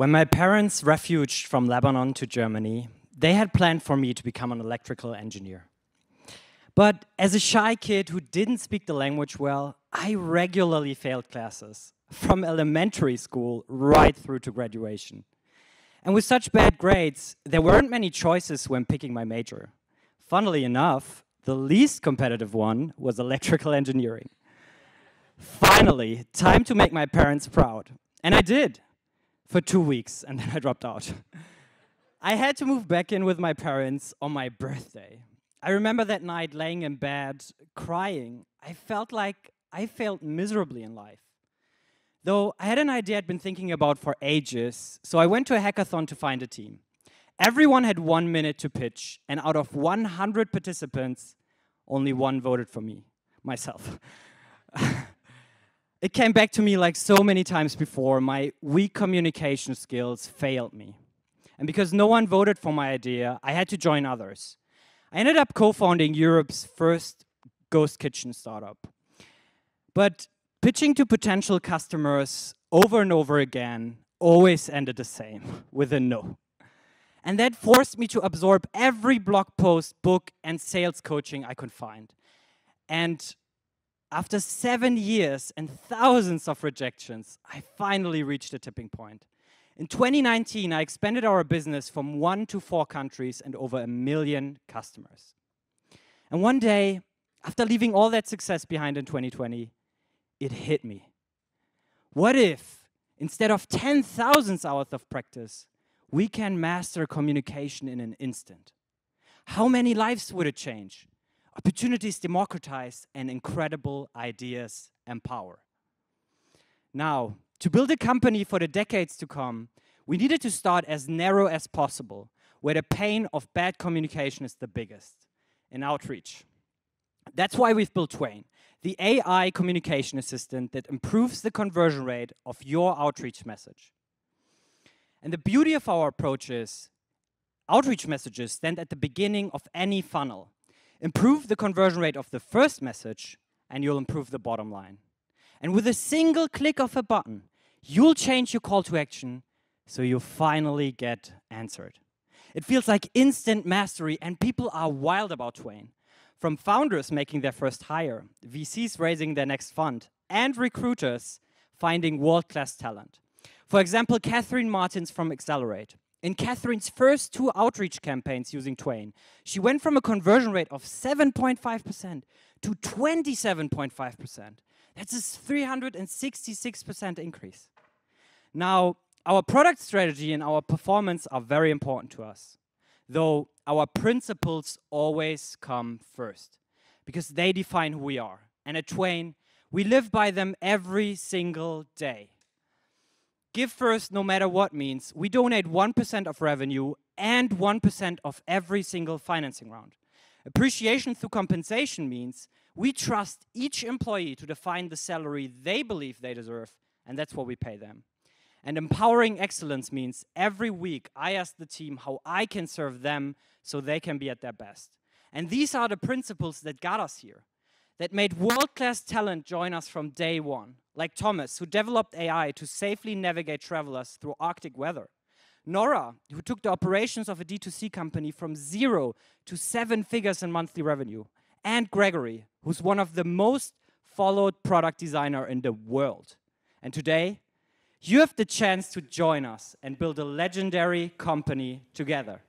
When my parents refuged from Lebanon to Germany, they had planned for me to become an electrical engineer. But as a shy kid who didn't speak the language well, I regularly failed classes, from elementary school right through to graduation. And with such bad grades, there weren't many choices when picking my major. Funnily enough, the least competitive one was electrical engineering. Finally, time to make my parents proud. And I did for two weeks, and then I dropped out. I had to move back in with my parents on my birthday. I remember that night laying in bed, crying. I felt like I failed miserably in life. Though I had an idea I'd been thinking about for ages, so I went to a hackathon to find a team. Everyone had one minute to pitch, and out of 100 participants, only one voted for me, myself. it came back to me like so many times before, my weak communication skills failed me. And because no one voted for my idea, I had to join others. I ended up co founding Europe's first ghost kitchen startup. But pitching to potential customers over and over again always ended the same with a no. And that forced me to absorb every blog post, book, and sales coaching I could find. And after seven years and thousands of rejections, I finally reached a tipping point. In 2019, I expanded our business from one to four countries and over a million customers. And one day, after leaving all that success behind in 2020, it hit me. What if, instead of 10,000 hours of practice, we can master communication in an instant? How many lives would it change? Opportunities democratize and incredible ideas empower. Now, to build a company for the decades to come, we needed to start as narrow as possible, where the pain of bad communication is the biggest, in outreach. That's why we've built Twain, the AI communication assistant that improves the conversion rate of your outreach message. And the beauty of our approach is outreach messages stand at the beginning of any funnel. Improve the conversion rate of the first message, and you'll improve the bottom line. And with a single click of a button, you'll change your call to action so you finally get answered. It feels like instant mastery, and people are wild about Twain. From founders making their first hire, VCs raising their next fund, and recruiters finding world class talent. For example, Catherine Martins from Accelerate. In Catherine's first two outreach campaigns using Twain, she went from a conversion rate of 7.5% to 27.5%. That's a 366% increase. Now, our product strategy and our performance are very important to us, though our principles always come first because they define who we are. And at Twain, we live by them every single day. Give first no matter what means we donate 1% of revenue and 1% of every single financing round. Appreciation through compensation means we trust each employee to define the salary they believe they deserve, and that's what we pay them. And empowering excellence means every week I ask the team how I can serve them so they can be at their best. And these are the principles that got us here, that made world class talent join us from day one, like Thomas, who developed AI to safely navigate travelers through Arctic weather. Nora, who took the operations of a D2C company from zero to seven figures in monthly revenue. And Gregory, who's one of the most followed product designer in the world. And today, you have the chance to join us and build a legendary company together.